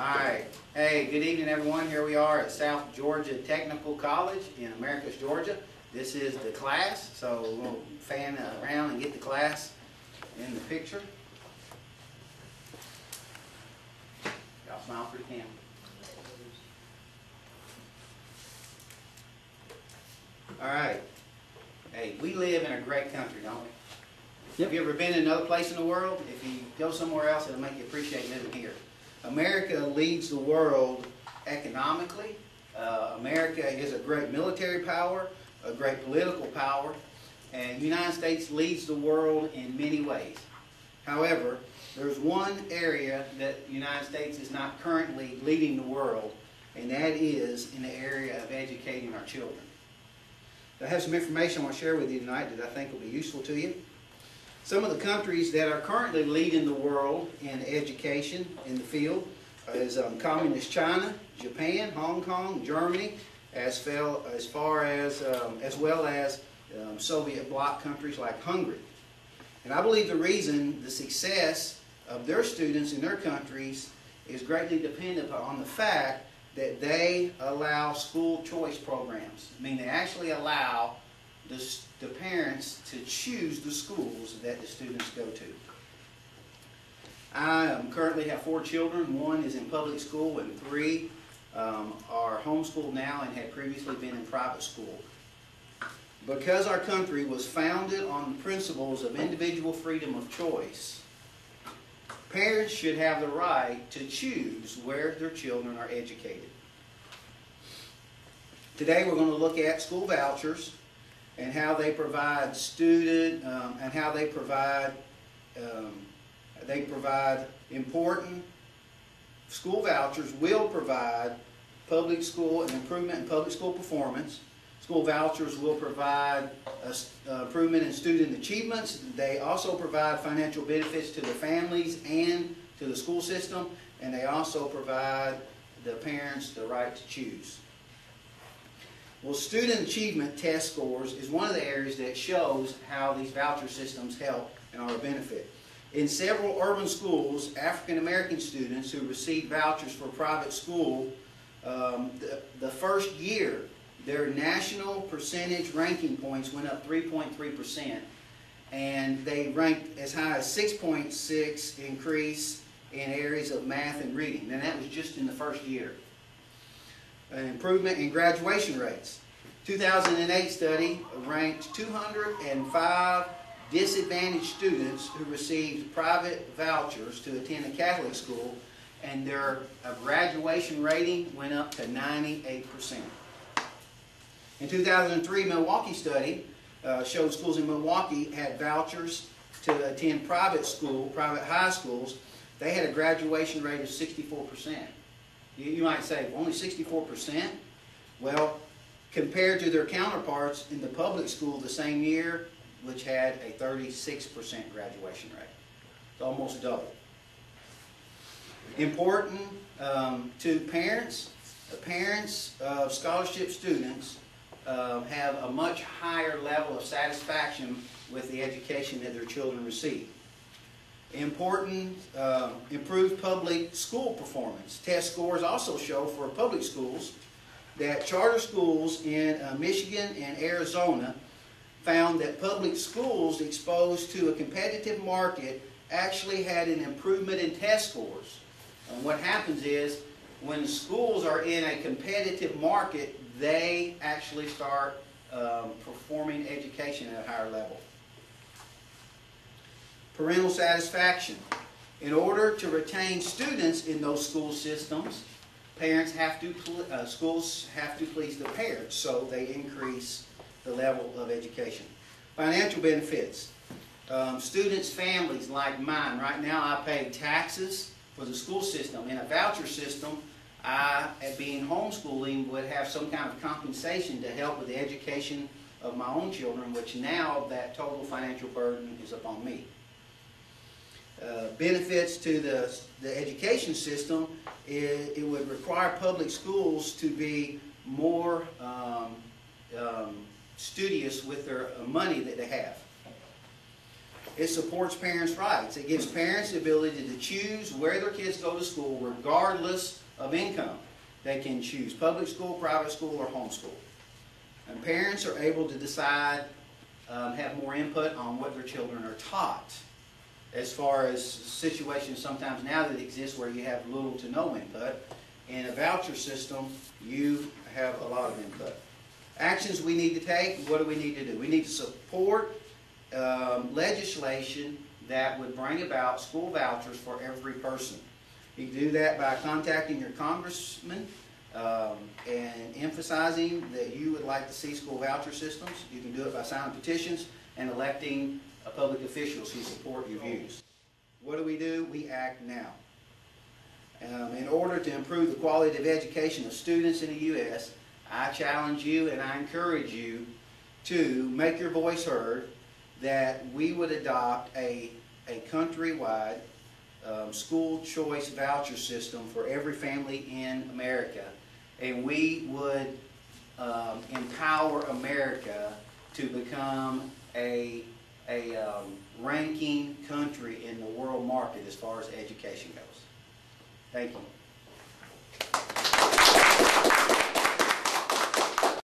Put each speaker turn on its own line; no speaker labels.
All right. Hey, good evening, everyone. Here we are at South Georgia Technical College in Americus, Georgia. This is the class, so we'll fan around and get the class in the picture. Y'all smile for the camera. All right. Hey, we live in a great country, don't we? Have you ever been in another place in the world? If you go somewhere else, it'll make you appreciate living here. America leads the world economically. Uh, America is a great military power, a great political power, and the United States leads the world in many ways. However, there's one area that the United States is not currently leading the world, and that is in the area of educating our children. I have some information I want to share with you tonight that I think will be useful to you. Some of the countries that are currently leading the world in education in the field is um, Communist China, Japan, Hong Kong, Germany, as, fell, as far as, um, as well as um, Soviet bloc countries like Hungary. And I believe the reason the success of their students in their countries is greatly dependent on the fact that they allow school choice programs. I mean, they actually allow the, the parents to choose the schools that the students go to. I um, currently have four children. One is in public school and three um, are homeschooled now and had previously been in private school. Because our country was founded on the principles of individual freedom of choice, parents should have the right to choose where their children are educated. Today we're going to look at school vouchers and how they provide student um, and how they provide um, they provide important school vouchers will provide public school and improvement in public school performance. School vouchers will provide uh, improvement in student achievements. They also provide financial benefits to the families and to the school system, and they also provide the parents the right to choose. Well, student achievement test scores is one of the areas that shows how these voucher systems help and are a benefit. In several urban schools, African American students who received vouchers for private school, um, the, the first year, their national percentage ranking points went up 3.3%, and they ranked as high as 6.6 increase in areas of math and reading. And that was just in the first year an improvement in graduation rates. 2008 study ranked 205 disadvantaged students who received private vouchers to attend a Catholic school and their uh, graduation rating went up to 98%. In 2003, Milwaukee study uh, showed schools in Milwaukee had vouchers to attend private school, private high schools. They had a graduation rate of 64%. You, you might say, only 64%? Well, compared to their counterparts in the public school the same year, which had a 36% graduation rate. It's almost double. Important um, to parents, the parents of scholarship students uh, have a much higher level of satisfaction with the education that their children receive important uh, improved public school performance. Test scores also show for public schools that charter schools in uh, Michigan and Arizona found that public schools exposed to a competitive market actually had an improvement in test scores. And what happens is when schools are in a competitive market, they actually start um, performing education at a higher level parental satisfaction. In order to retain students in those school systems, parents have to, uh, schools have to please the parents, so they increase the level of education. Financial benefits. Um, students' families like mine, right now I pay taxes for the school system. In a voucher system, I, at being homeschooling, would have some kind of compensation to help with the education of my own children, which now that total financial burden is upon me. Uh, benefits to the, the education system, it, it, would require public schools to be more um, um, studious with their money that they have. it supports parents' rights. It gives parents the ability to choose where their kids go to school regardless of income. They can choose public school, private school, or homeschool. And parents are able to decide, um, have more input on what their children are taught. As far as situations sometimes now that exist where you have little to no input, in a voucher system, you have a lot of input. Actions we need to take, what do we need to do? We need to support um, legislation that would bring about school vouchers for every person. You can do that by contacting your congressman um, and emphasizing that you would like to see school voucher systems. You can do it by signing petitions and electing public officials who support your views. What do we do? We act now. Um, in order to improve the quality of education of students in the U.S., I challenge you and I encourage you to make your voice heard that we would adopt a, a countrywide um, school choice voucher system for every family in America. And we would um, empower America to become a, a um, ranking country in the world market as far as education goes. Thank you.